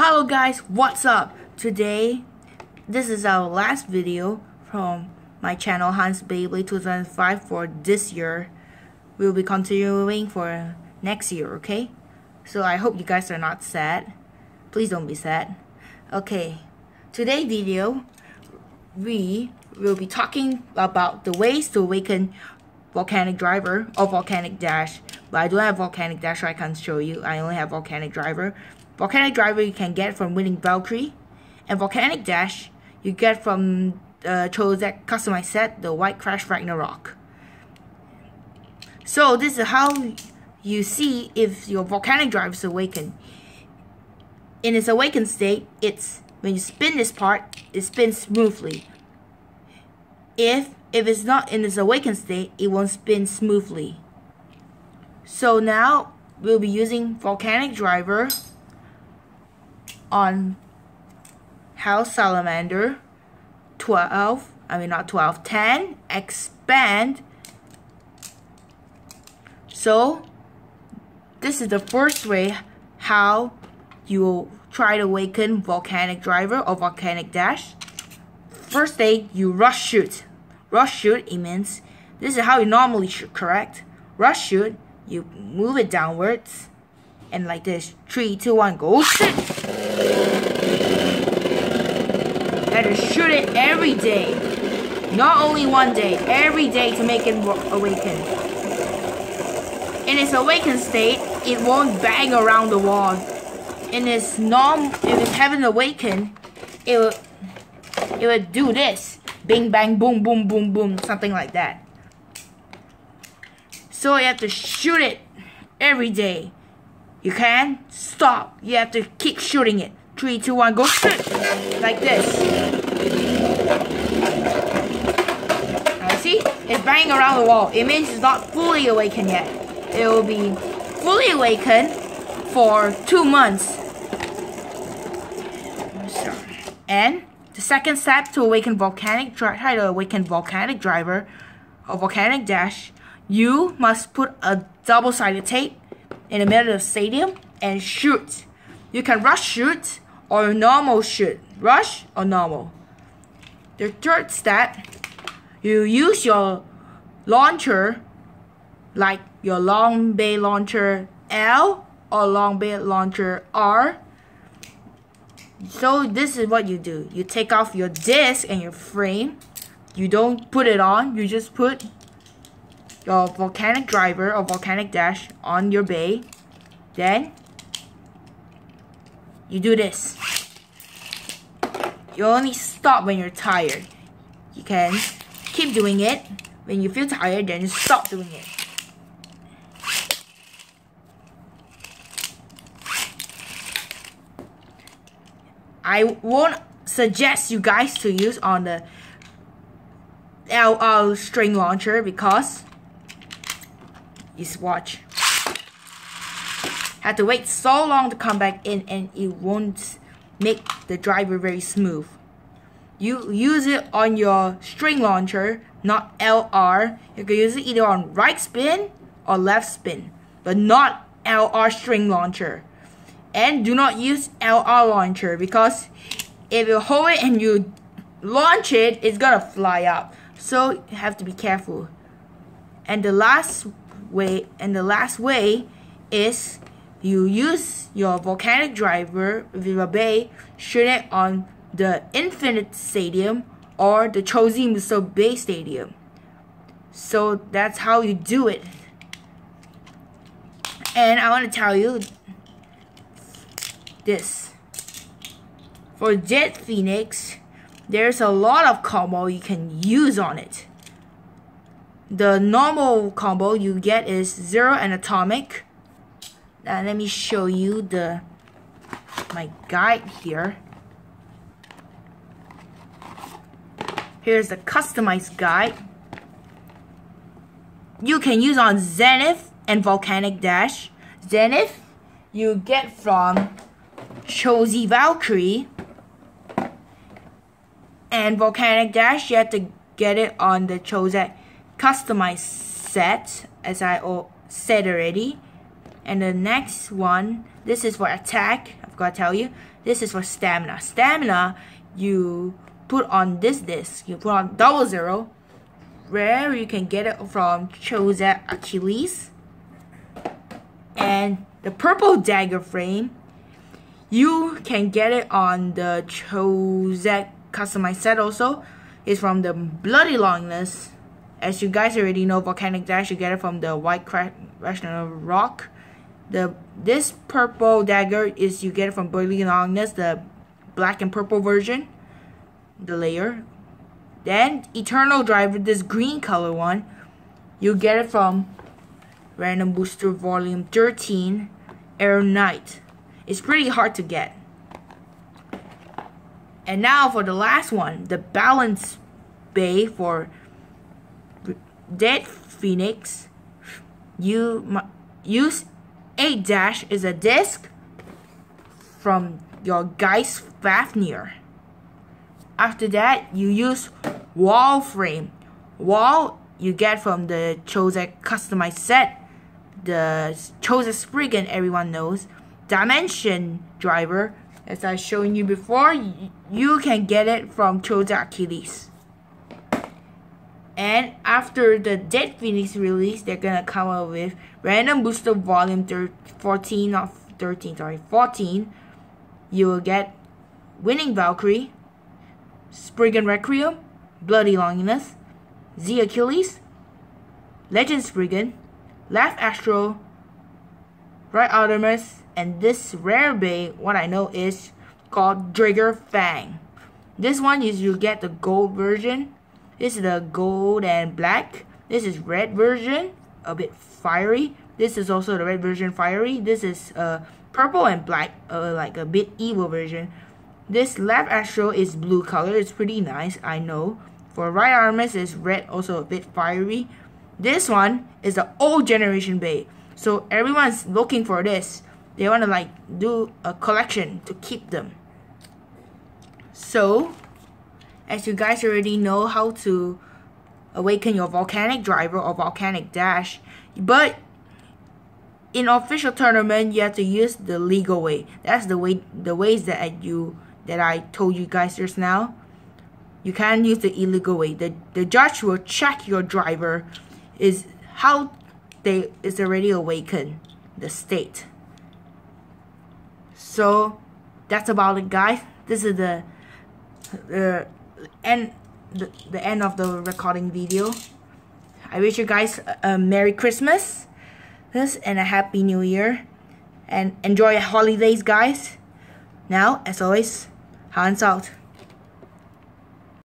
Hello guys, what's up? Today, this is our last video from my channel Hans Beyblade 2005 for this year. We'll be continuing for next year, okay? So I hope you guys are not sad. Please don't be sad. Okay, today video, we will be talking about the ways to awaken volcanic driver or volcanic dash but I don't have volcanic dash so I can't show you I only have volcanic driver volcanic driver you can get from winning Valkyrie and volcanic dash you get from uh, Cho-Z customized set the white crash Ragnarok. So this is how you see if your volcanic driver is awakened. In its awakened state it's when you spin this part it spins smoothly. If if it's not in its awakened state, it won't spin smoothly. So now we'll be using volcanic driver on House Salamander 12, I mean not 12, 10, expand. So this is the first way how you try to awaken volcanic driver or volcanic dash. First day, you rush shoot. Rush shoot, it means this is how you normally shoot, correct? Rush shoot, you move it downwards, and like this, three, two, one, go shoot! To shoot it every day. Not only one day, every day to make it awaken. In its awakened state, it won't bang around the wall. In its norm, if it's haven't awakened, it will, it would do this bing bang boom boom boom boom something like that so you have to shoot it every day you can? Stop. You have to keep shooting it. Three two one go shoot. Like this. Now see? It's banging around the wall. It means it's not fully awakened yet. It will be fully awakened for two months. And the second step to awaken volcanic try to awaken volcanic driver or volcanic dash, you must put a double-sided tape in the middle of the stadium and shoot. You can rush shoot or normal shoot. Rush or normal. The third step, you use your launcher like your long bay launcher L or long bay launcher R so this is what you do. You take off your disc and your frame. You don't put it on. You just put your volcanic driver or volcanic dash on your bay. Then you do this. You only stop when you're tired. You can keep doing it. When you feel tired, then you stop doing it. I won't suggest you guys to use on the LR string launcher because is watch have to wait so long to come back in and it won't make the driver very smooth you use it on your string launcher not LR you can use it either on right spin or left spin but not LR string launcher and do not use LR launcher because if you hold it and you launch it, it's gonna fly up. So you have to be careful. And the last way, and the last way is you use your volcanic driver Viva Bay, shoot it on the Infinite Stadium or the Chozi Muso Bay Stadium. So that's how you do it. And I want to tell you this. For Dead Phoenix, there's a lot of combo you can use on it. The normal combo you get is Zero and Atomic. Now let me show you the my guide here. Here's the customized guide. You can use on Zenith and Volcanic Dash. Zenith you get from Cho-Z Valkyrie. And Volcanic Dash, you have to get it on the Cho-Z customized set, as I said already. And the next one, this is for attack, I've got to tell you. This is for stamina. Stamina, you put on this disc. You put on double zero. Where you can get it from Cho-Z Achilles. And the purple dagger frame, you can get it on the Cho-Z customized set also. It's from the Bloody Longinus. As you guys already know, Volcanic Dash, you get it from the White Ragnarok. The This purple dagger is you get it from Bloody Longinus, the black and purple version. The layer. Then Eternal Driver, this green color one, you get it from Random Booster Volume 13, Air Knight. It's pretty hard to get. And now for the last one, the Balance Bay for Dead Phoenix. You use a dash is a disc from your Geist Fafnir. After that, you use wall frame. Wall you get from the Cho-Z customized set. The Cho-Z Spriggan everyone knows. Dimension driver, as I shown you before, you can get it from Cho-Z Achilles. And after the Dead Phoenix release, they're gonna come out with Random Booster Volume 14 of 13, sorry, 14. You will get Winning Valkyrie, Spriggan Requiem, Bloody Longinus, Z Achilles, Legend Spriggan, Laugh Astro, Right Artemis, and this rare bay, what I know is called Driger Fang. This one is you get the gold version. This is the gold and black. This is red version, a bit fiery. This is also the red version fiery. This is uh, purple and black, uh, like a bit evil version. This left astral is blue color. It's pretty nice, I know. For right Artemis is red, also a bit fiery. This one is the old generation bay. So everyone's looking for this. They want to like do a collection to keep them. So, as you guys already know how to awaken your volcanic driver or volcanic dash, but in official tournament you have to use the legal way. That's the way the ways that you that I told you guys just now. You can't use the illegal way. The the judge will check your driver is how they is already awakened the state. So that's about it guys. This is the the end the, the end of the recording video. I wish you guys a, a Merry Christmas this and a Happy New Year and enjoy your holidays guys. Now as always Hans out.